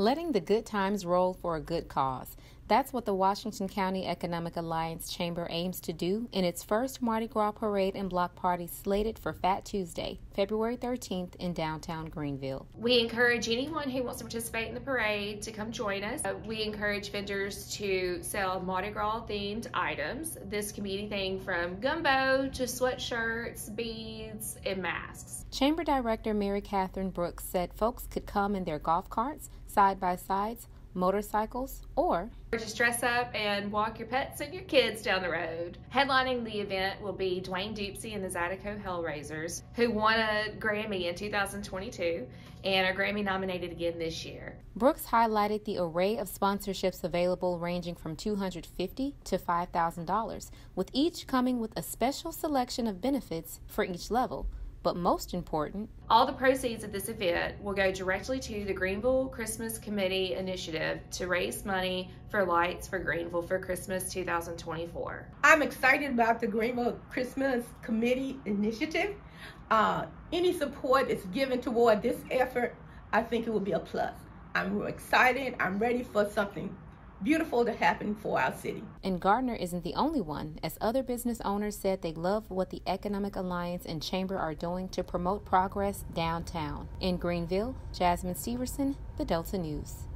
Letting the good times roll for a good cause. That's what the Washington County Economic Alliance Chamber aims to do in its first Mardi Gras parade and block party slated for Fat Tuesday, February 13th in downtown Greenville. We encourage anyone who wants to participate in the parade to come join us. Uh, we encourage vendors to sell Mardi Gras themed items. This can be anything from gumbo to sweatshirts, beads, and masks. Chamber Director Mary Catherine Brooks said folks could come in their golf carts, side by sides, motorcycles, or just dress up and walk your pets and your kids down the road. Headlining the event will be Dwayne Dopsie and the Zydeco Hellraisers, who won a Grammy in 2022 and are Grammy nominated again this year. Brooks highlighted the array of sponsorships available ranging from 250 to $5,000, with each coming with a special selection of benefits for each level but most important, all the proceeds of this event will go directly to the Greenville Christmas Committee initiative to raise money for lights for Greenville for Christmas 2024. I'm excited about the Greenville Christmas Committee initiative. Uh, any support that's given toward this effort, I think it will be a plus. I'm excited. I'm ready for something beautiful to happen for our city. And Gardner isn't the only one, as other business owners said they love what the Economic Alliance and Chamber are doing to promote progress downtown. In Greenville, Jasmine Severson, The Delta News.